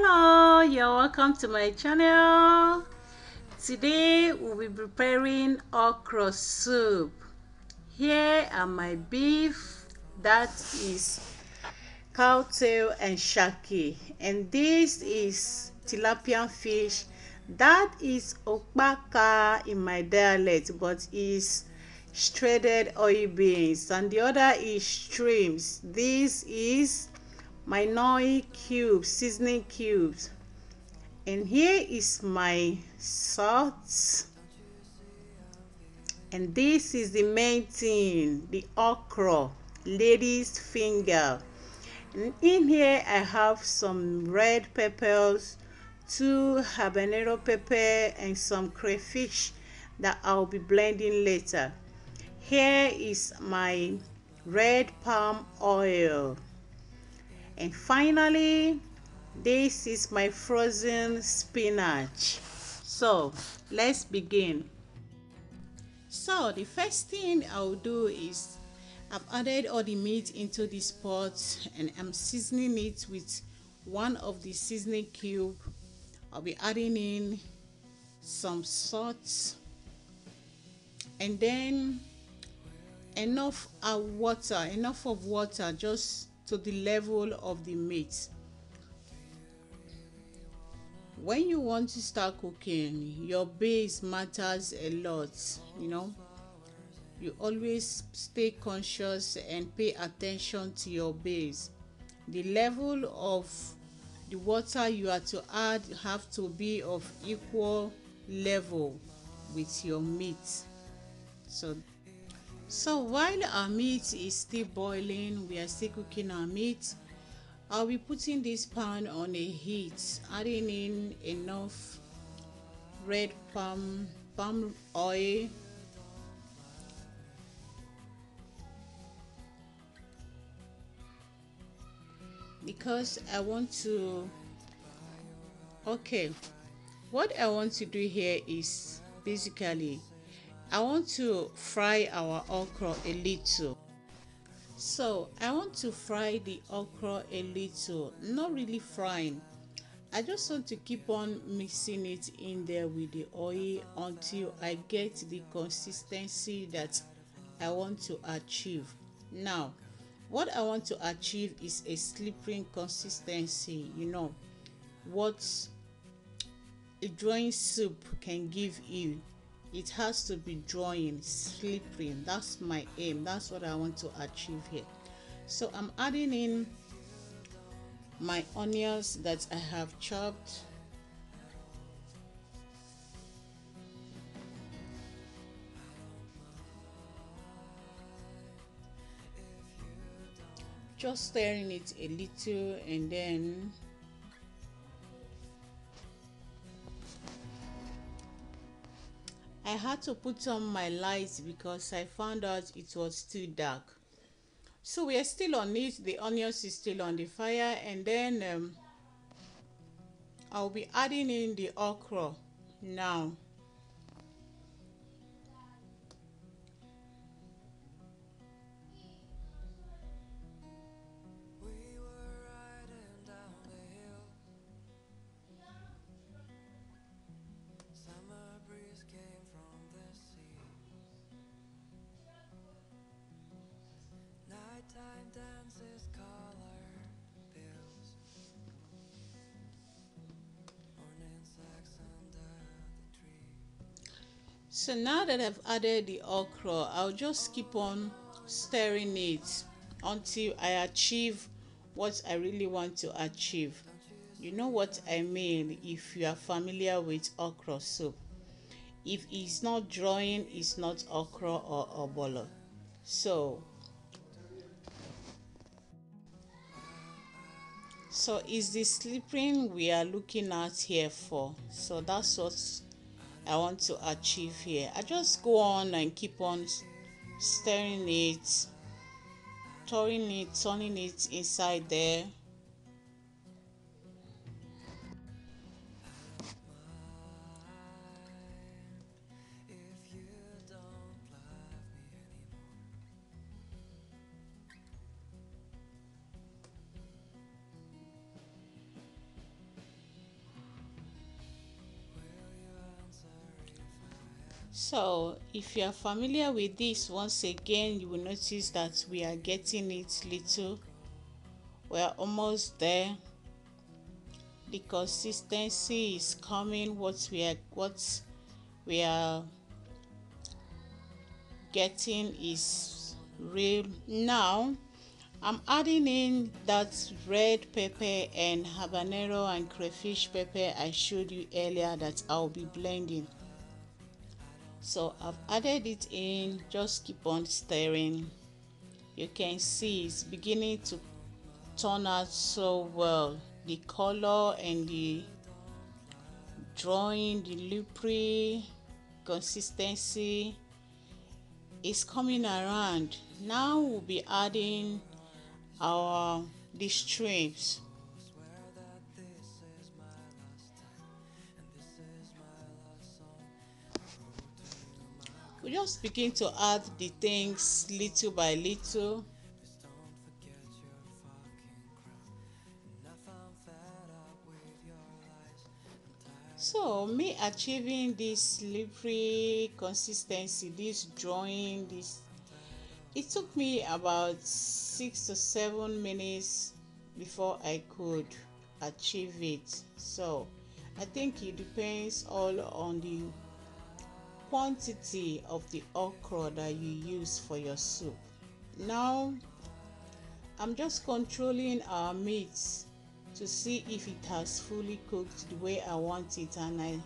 hello you're welcome to my channel. Today we'll be preparing okra soup. Here are my beef that is cow tail and shaki. And this is tilapia fish. That is okpaka in my dialect but is shredded oil beans and the other is shrimps. This is my Knorr cubes seasoning cubes. And here is my salt and this is the main thing the okra lady's finger. And in here i have some red peppers two habanero pepper and some crayfish that i'll be blending later. Here is my red palm oil and finally this is my frozen spinach. So let's begin. So the first thing i'll do is i've added all the meat into this pot and i'm seasoning it with one of the seasoning cube. I'll be adding in some salt. And then enough uh, water enough of water just to the level of the meat. When you want to start cooking your base matters a lot you know. You always stay conscious and pay attention to your base. The level of the water you are to add have to be of equal level with your meat. So so while our meat is still boiling we are still cooking our meat i'll be putting this pan on a heat adding in enough red palm palm oil. Because i want to okay what i want to do here is basically I want to fry our okra a little. So I want to fry the okra a little, not really frying. I just want to keep on mixing it in there with the oil until I get the consistency that I want to achieve. Now, what I want to achieve is a slippery consistency, you know, what a drawing soup can give you it has to be drawing slippery that's my aim. That's what i want to achieve here. So i'm adding in my onions that i have chopped. Just stirring it a little and then I had to put on my lights because I found out it was too dark. So we are still on it. The onions is still on the fire and then um, I'll be adding in the okra now. So now that I've added the okra, I'll just keep on stirring it until I achieve what I really want to achieve. You know what I mean if you are familiar with okra soup. If it's not drawing, it's not okra or obolo. So so is the sleeping we are looking at here for? So that's what I want to achieve here. I just go on and keep on stirring it turning it turning it inside there so if you are familiar with this once again you will notice that we are getting it little we are almost there. The consistency is coming what we are what we are getting is real. Now i'm adding in that red pepper and habanero and crayfish pepper i showed you earlier that i'll be blending so i've added it in. Just keep on stirring. You can see it's beginning to turn out so well. The color and the drawing the liquid consistency is coming around. Now we'll be adding our the strips we just begin to add the things little by little. So me achieving this slippery consistency this drawing this it took me about six to seven minutes before I could achieve it. So I think it depends all on the quantity of the okra that you use for your soup. Now I'm just controlling our meat to see if it has fully cooked the way I want it and I,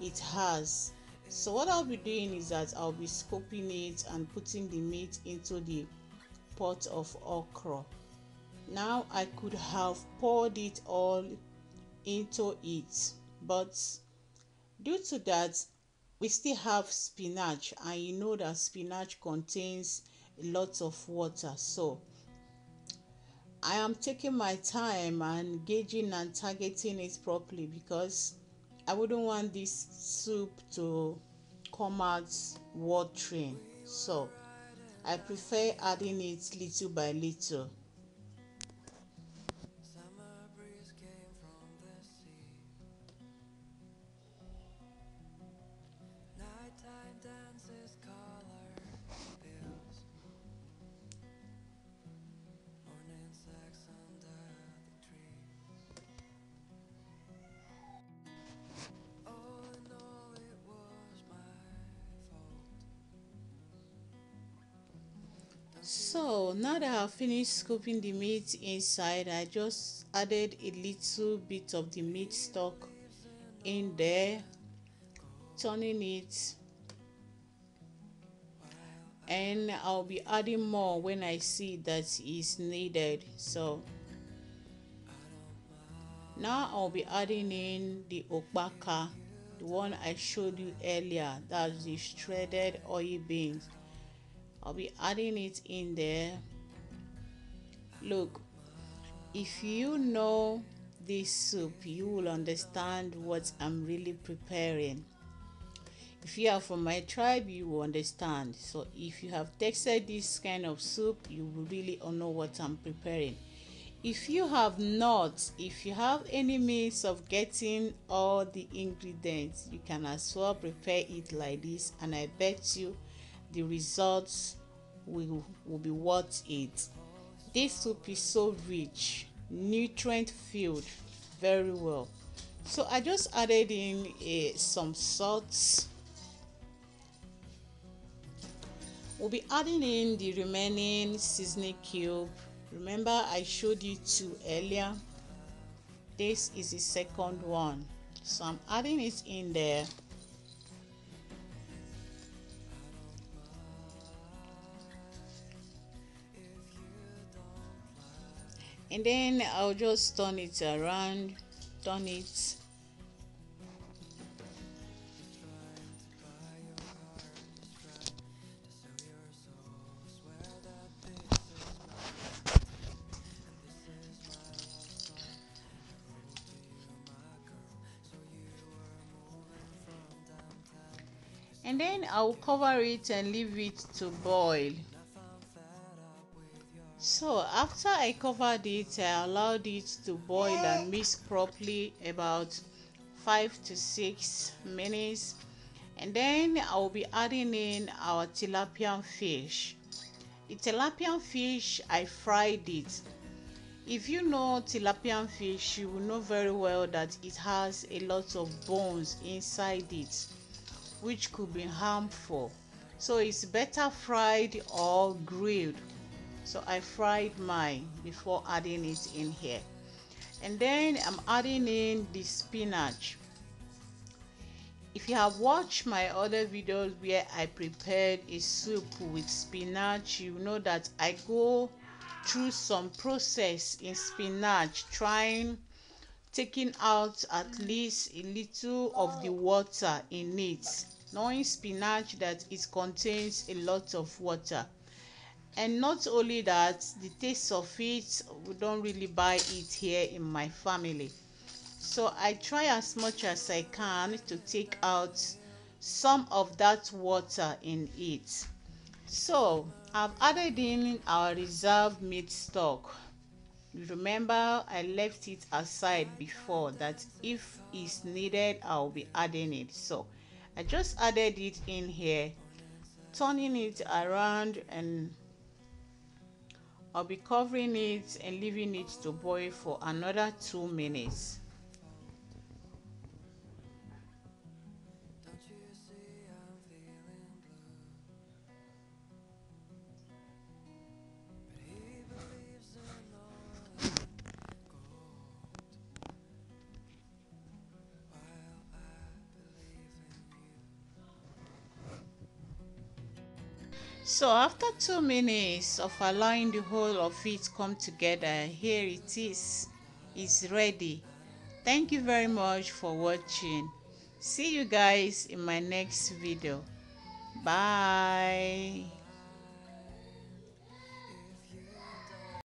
it has. So what I'll be doing is that I'll be scooping it and putting the meat into the pot of okra. Now I could have poured it all into it but due to that we still have spinach and you know that spinach contains a lot of water so I am taking my time and gauging and targeting it properly because I wouldn't want this soup to come out watering. So I prefer adding it little by little. So now that I've finished scooping the meat inside I just added a little bit of the meat stock in there turning it and I'll be adding more when I see that is needed. So now I'll be adding in the okpaka the one I showed you earlier that's the shredded oil beans. I'll be adding it in there. Look if you know this soup you will understand what I'm really preparing if you are from my tribe you will understand so if you have tasted this kind of soup you will really know what I'm preparing if you have not if you have any means of getting all the ingredients you can as well prepare it like this and I bet you the results will, will be worth it. This soup is so rich, nutrient filled, very well. So I just added in eh, some salt. We'll be adding in the remaining seasoning cube. Remember I showed you two earlier. This is the second one. So I'm adding it in there. and then I'll just turn it around turn it and then I'll cover it and leave it to boil. So after I covered it, I allowed it to boil and mix properly about 5 to 6 minutes. And then I will be adding in our tilapia fish. The tilapia fish I fried it. If you know tilapia fish you will know very well that it has a lot of bones inside it which could be harmful. So it's better fried or grilled. So I fried mine before adding it in here. And then I'm adding in the spinach. If you have watched my other videos where I prepared a soup with spinach you know that I go through some process in spinach trying taking out at least a little of the water in it knowing spinach that it contains a lot of water. And not only that the taste of it we don't really buy it here in my family. So I try as much as I can to take out some of that water in it. So I've added in our reserve meat stock. Remember I left it aside before that if it's needed I'll be adding it. So I just added it in here turning it around and I'll be covering it and leaving it to boil for another two minutes So after two minutes of allowing the whole of it come together, here it is. It's ready. Thank you very much for watching. See you guys in my next video. Bye.